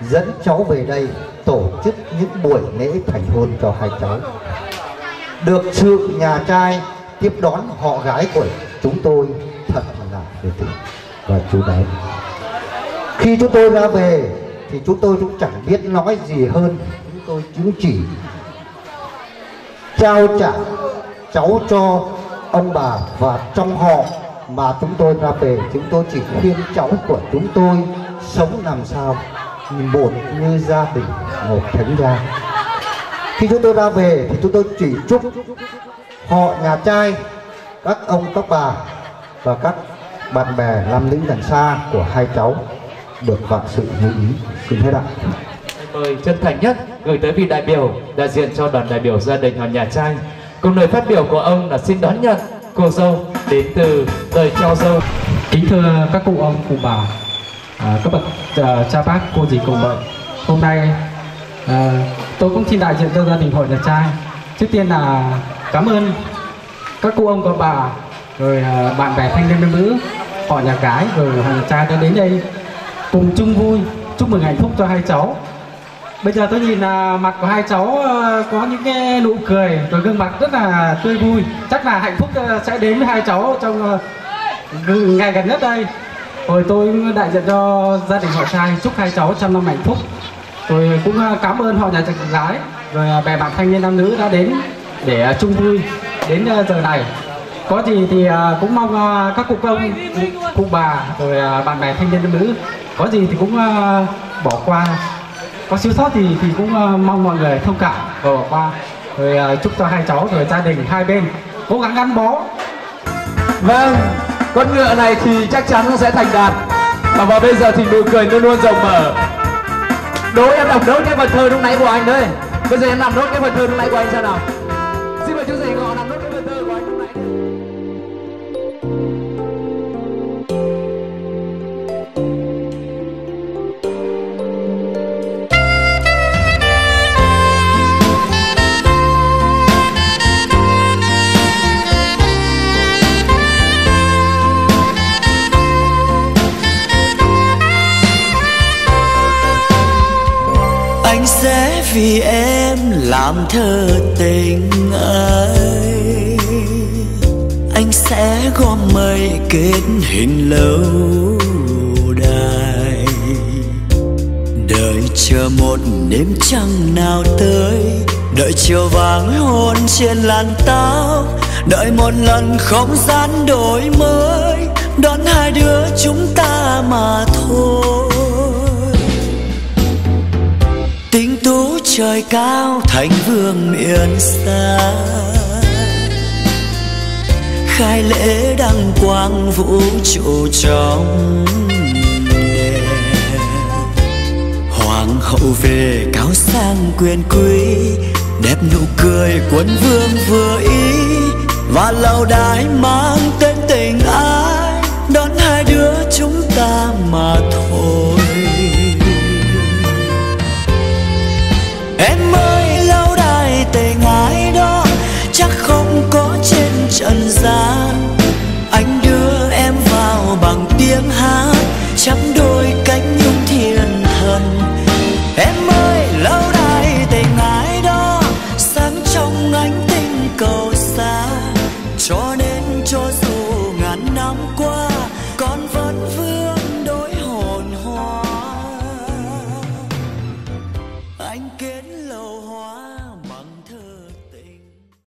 dẫn cháu về đây tổ chức những buổi lễ thành hôn cho hai cháu. Được sự nhà trai tiếp đón họ gái của chúng tôi thật là nhiệt tình và chú đáo khi chúng tôi ra về, thì chúng tôi cũng chẳng biết nói gì hơn tôi chứng chỉ. Trao trả cháu cho ông bà và trong họ mà chúng tôi ra về, chúng tôi chỉ khuyên cháu của chúng tôi sống làm sao một như gia đình một thánh gia. Khi chúng tôi ra về thì chúng tôi chỉ chúc họ nhà trai, các ông, các bà và các bạn bè làm lính đằng xa của hai cháu được vạn sự như ý. Xin hết ạ. Mời chân thành nhất gửi tới vị đại biểu đại diện cho đoàn đại biểu gia đình họ nhà trai. Cùng lời phát biểu của ông là xin đón nhận cô dâu đến từ đời cho dâu. Kính thưa các cụ ông cụ bà à, các bậc à, cha bác cô dì cùng vợ hôm nay à, tôi cũng xin đại diện cho gia đình hội nhà trai. Trước tiên là cảm ơn các cụ ông các bà rồi à, bạn bè thanh niên nam nữ họ nhà gái rồi họ nhà trai đã đến đây cùng chung vui chúc mừng hạnh phúc cho hai cháu bây giờ tôi nhìn là mặt của hai cháu ờ, có những cái nụ cười rồi gương mặt rất là tươi vui. Chắc là hạnh phúc ờ, sẽ đến với hai cháu trong ờ, ngày gần nhất đây. Rồi tôi đại diện cho gia đình họ trai, chúc hai cháu trăm năm hạnh phúc. Tôi cũng cảm ơn họ nhà trai gái, rồi bè bạn thanh niên nam nữ đã đến để chung vui đến giờ này. Có gì thì cũng mong các cụ công, cụ bà, rồi bạn bè thanh niên nam nữ, có gì thì cũng bỏ qua có thiếu sót thì thì cũng uh, mong mọi người thông cảm. Ờ, Và bỏ qua rồi uh, chúc cho hai cháu rồi gia đình hai bên cố gắng gắn bó. Vâng, con ngựa này thì chắc chắn nó sẽ thành đạt. Và vào bây giờ thì nụ cười luôn luôn rộng mở. Đố em đọc nốt cái phần thơ lúc nãy của anh đấy. Bây giờ em làm nốt cái phần thơ lúc nãy của anh sao nào. Vì em làm thơ tình ấy anh sẽ gom mây kết hình lâu đài. Đợi chờ một đêm trăng nào tới, đợi chiều vàng hôn trên làn tóc, đợi một lần không gian đổi mới, đón hai đứa chúng ta mà thôi. Trời cao thành vương miền xa. Khai lễ đăng quang vũ trụ trong đèn hoàng hậu về cáo sang quyền quý đẹp nụ cười quân vương vừa ý. Và lâu đài mang tên tình ai, đón hai đứa chúng ta mà thôi. Chắc không có trên trần gian. Anh đưa em vào bằng tiếng hát Chắp đôi